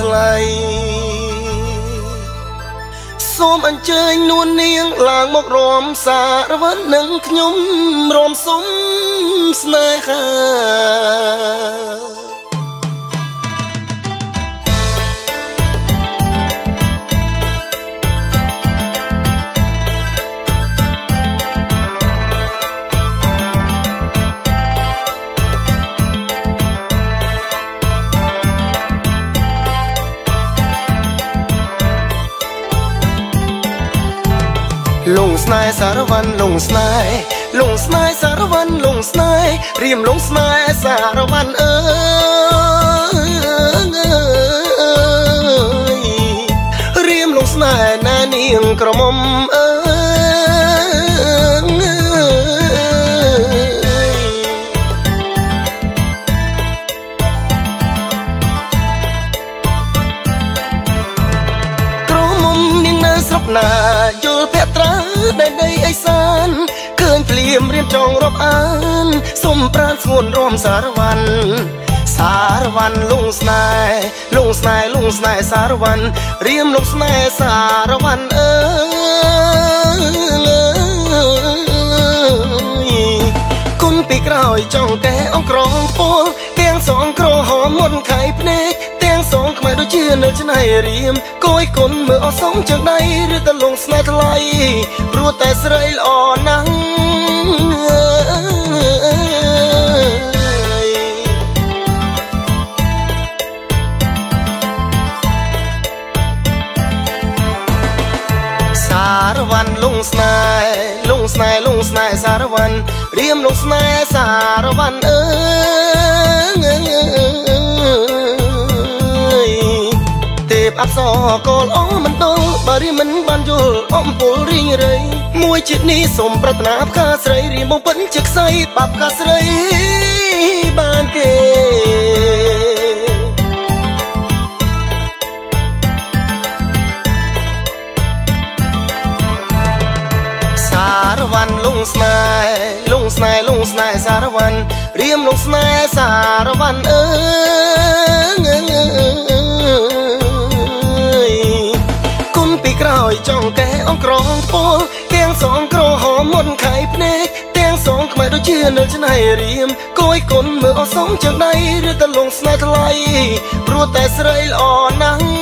ថ្លៃសូមអញ្ជើញនួននាងឡើងមករំសារវឹកនឹងខ្ញុំរំសុំស្នេហា លងស្នេហ៍សារវ័នលងស្នេហ៍លងស្នេហ៍សារវ័នលងស្នេហ៍រៀមលងស្នេហ៍សារវ័នអើយរៀមលងស្នេហ៍ណានាងក្រមុំអើ ណាយល់ភក្ត្រាដែលដីអេសានឃើញភ្លៀមរៀមចងរាប់អានសុំប្រានស្ងួនរំសារវ័នសារវ័នលងស្នេហ៍លងស្នេហ៍លងស្នេហ៍សារវ័នរៀមលងស្នេហ៍សារវ័នអើយគុណពីក្រោយចង់កែអង្ក្រងពលទាំងសងក្រហមមុនខៃភ្នែកទាំង សងខ្មែរដូចជានៅឆ្នៃរៀមគយគុណមើលអសងជើងដៃឬតលងស្នេហ៍ថ្លៃព្រោះតែស្រីល្អណាស់សារវ័នលងស្នេហ៍លងស្នេហ៍លងស្នេហ៍សារវ័នរៀមលងស្នេហ៍សារវ័នអើ សរកលអមិនដល់បើរៀមមិនបានយល់អំពុលរីងរៃមួយជាតិនេះសូមប្រាថ្នាផ្កាស្រីរៀមបំពេញជាខ្សែបាប់ផ្កាស្រីបានគេសារវ័នលងស្នេហ៍លងស្នេហ៍លងស្នេហ៍សារវ័នរៀមលងស្នេហ៍សារវ័នអើយ យចង់កែអង្ក្រងពលទាំងសងក្រហមមុនខៃភ្នែកទាំងសងខ្មែរដូចជានៅឆ្នៃរៀមគយគុណមើលអសងជើងដៃឬតលងស្នេហ៍ថ្លៃព្រោះតែស្រីល្អណាស់